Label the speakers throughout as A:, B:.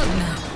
A: Look now.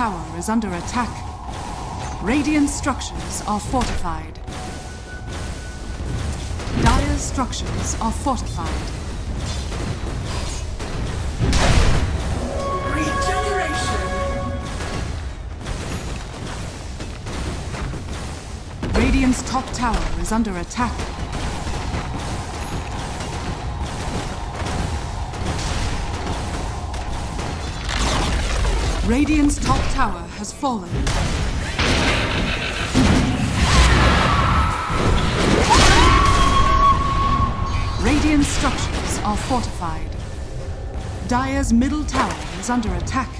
A: Tower is under attack. Radiant structures are fortified. Dire structures are fortified.
B: Regeneration.
A: Radiant's top tower is under attack. Radiant's top tower has fallen. Radiant structures are fortified. Dire's middle tower is under attack.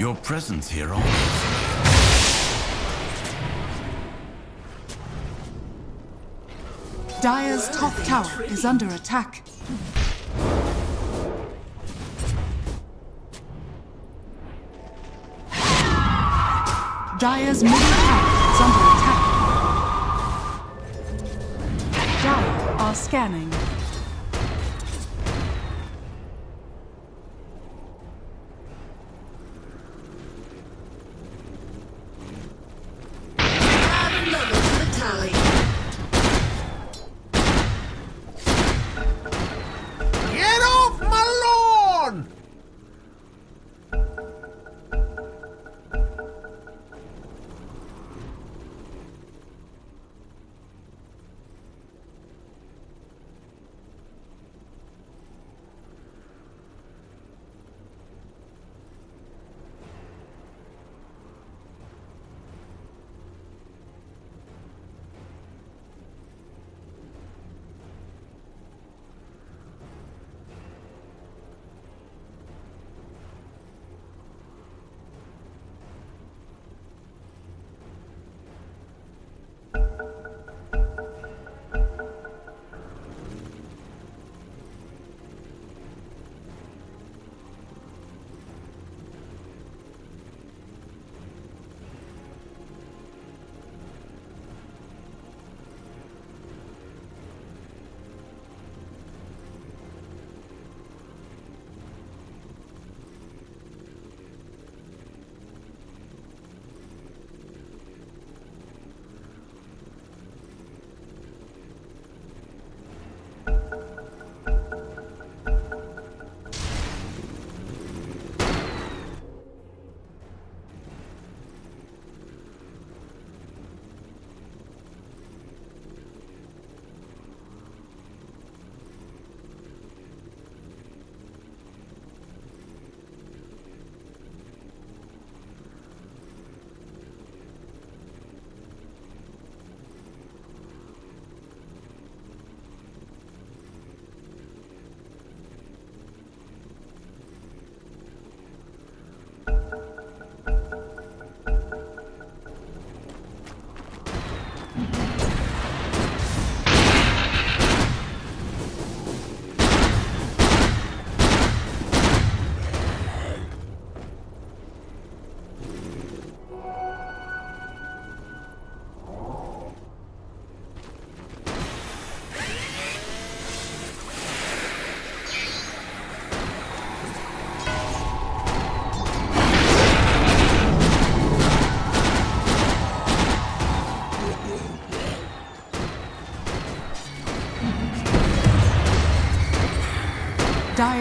C: Your presence here on
A: Dire's top tower is under attack. Dire's middle tower is under attack. Dire are scanning.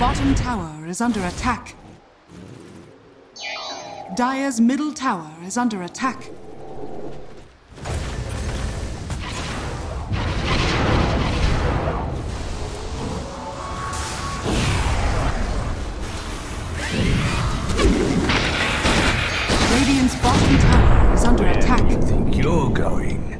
A: Bottom tower is under attack. Dire's middle tower is under attack. Radiant's bottom tower is under attack.
D: Do you Think you're going?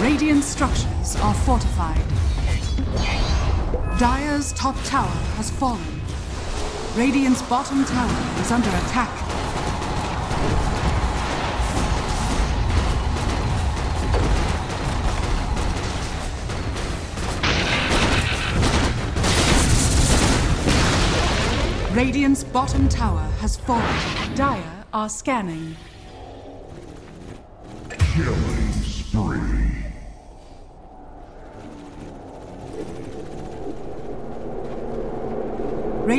A: Radiant structures are fortified. Dire's top tower has fallen. Radiant's bottom tower is under attack. Radiant's bottom tower has fallen. Dire are scanning.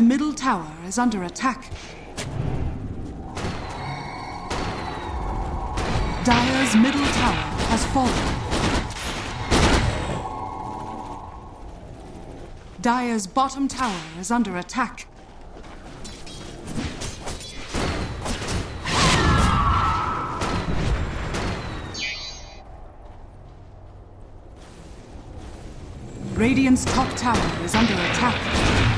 A: Middle tower is under attack. Dire's middle tower has fallen. Dire's bottom tower is under attack. Radiant's top tower is under attack.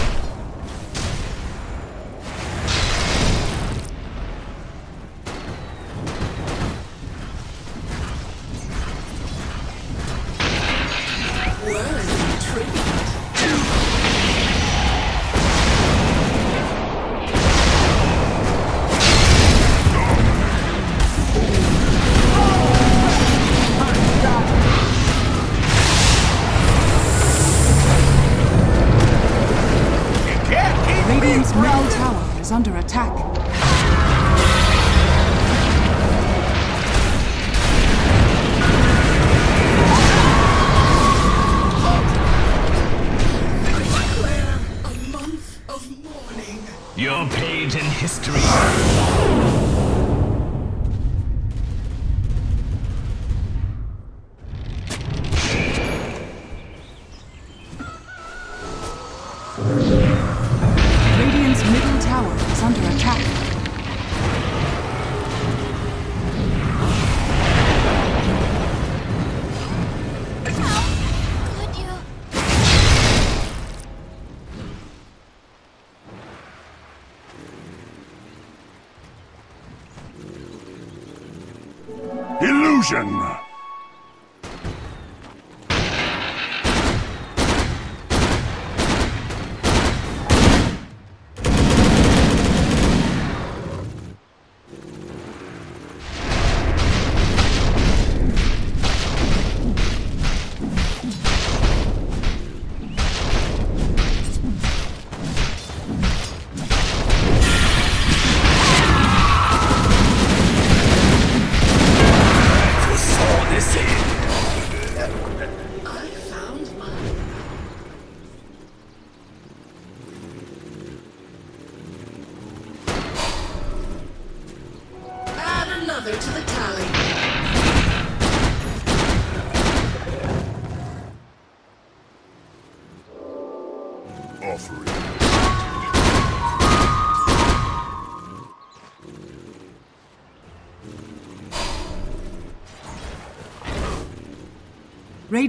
B: Fusion!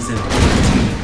A: reason.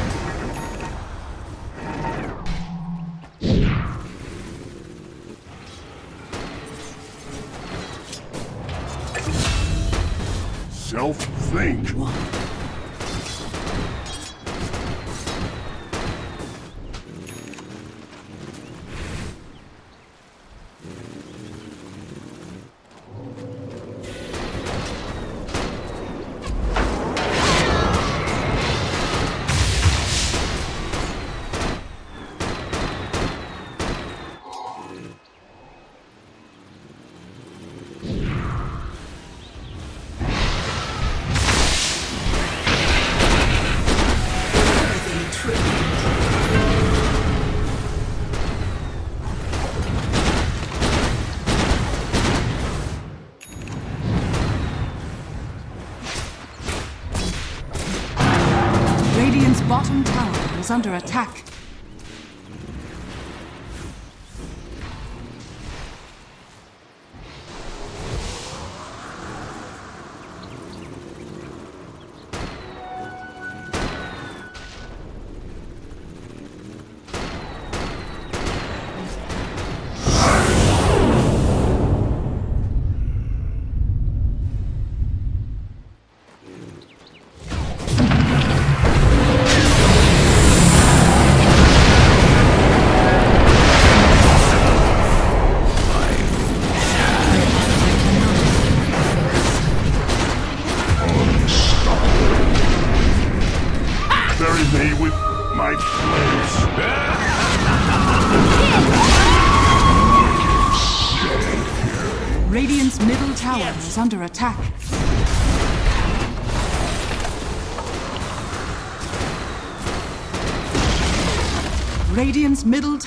A: under attack.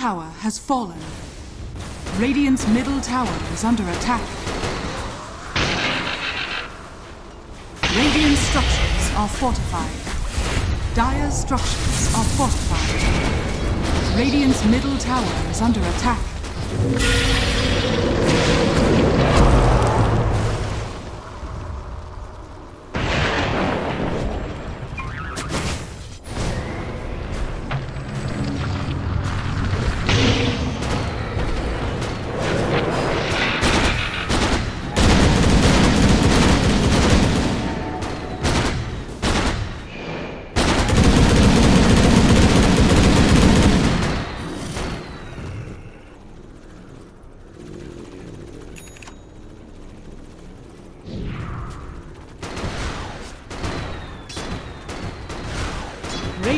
A: tower has fallen. Radiant's middle tower is under attack. Radiant structures are fortified. Dire's structures are fortified. Radiant's middle tower is under attack.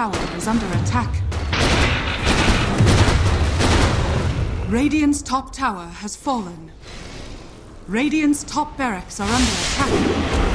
A: Tower is under attack. Radiant's top tower has fallen. Radiant's top barracks are under attack.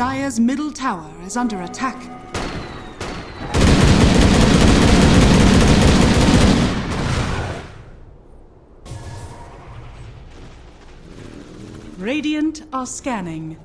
A: Dire's middle tower is under attack. Radiant are scanning.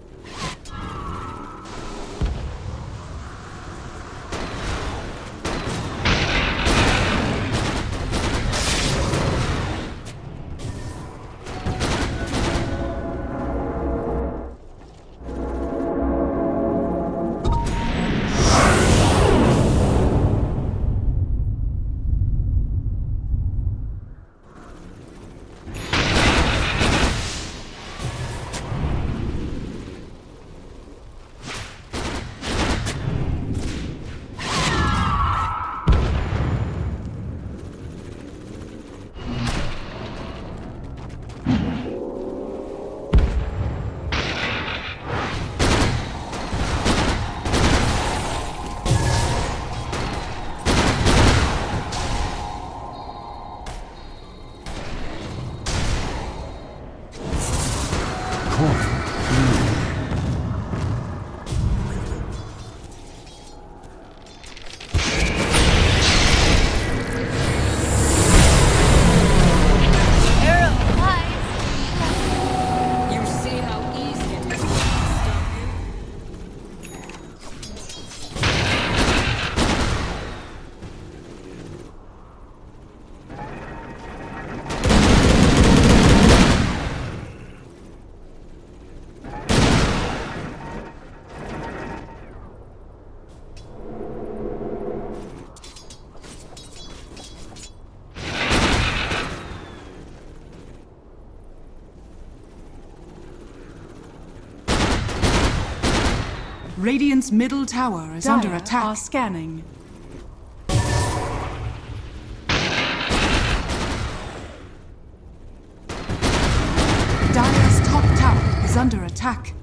A: Radiant's middle tower is under attack.
E: are scanning.
A: Dire's top tower is under attack.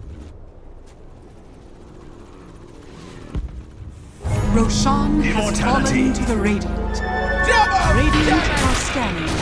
A: Roshan has fallen to the Radiant.
F: Double!
A: Radiant are scanning.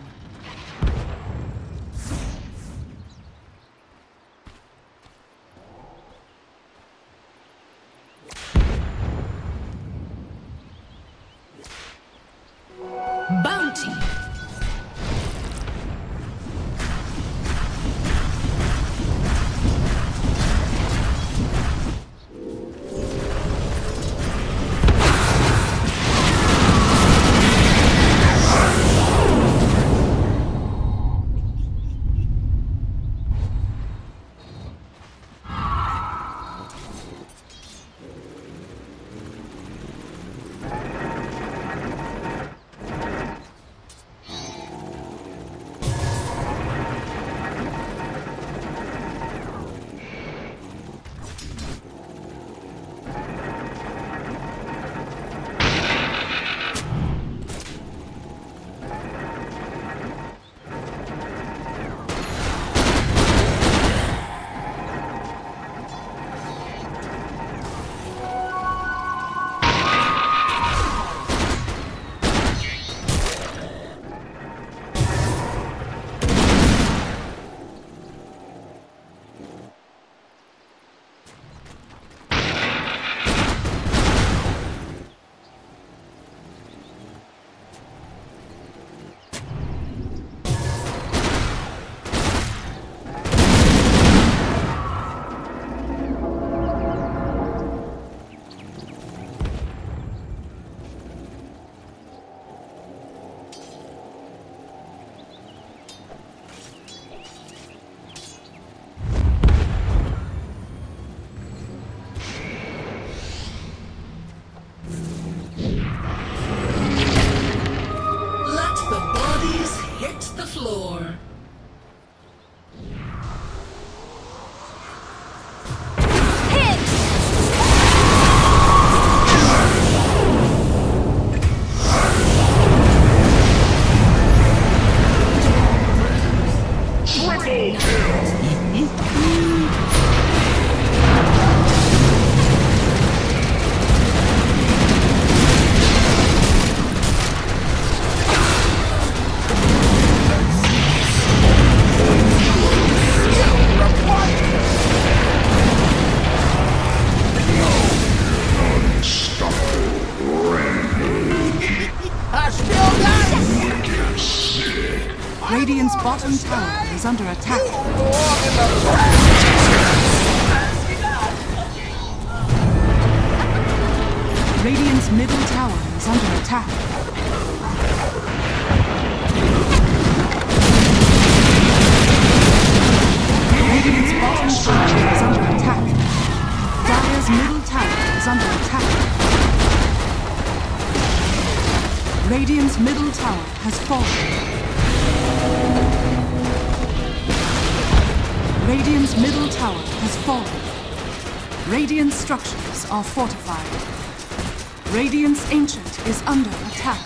A: Are fortified. Radiant's ancient is under attack.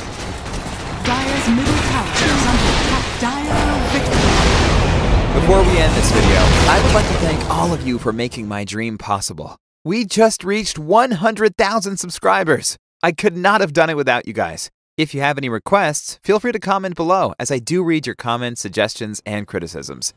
A: Dire's middle tower is under attack. Dire victory.
E: Before we end this video, I would like to thank all of you for making my dream possible. We just reached 100,000 subscribers. I could not have done it without you guys. If you have any requests, feel free to comment below as I do read your comments, suggestions, and criticisms.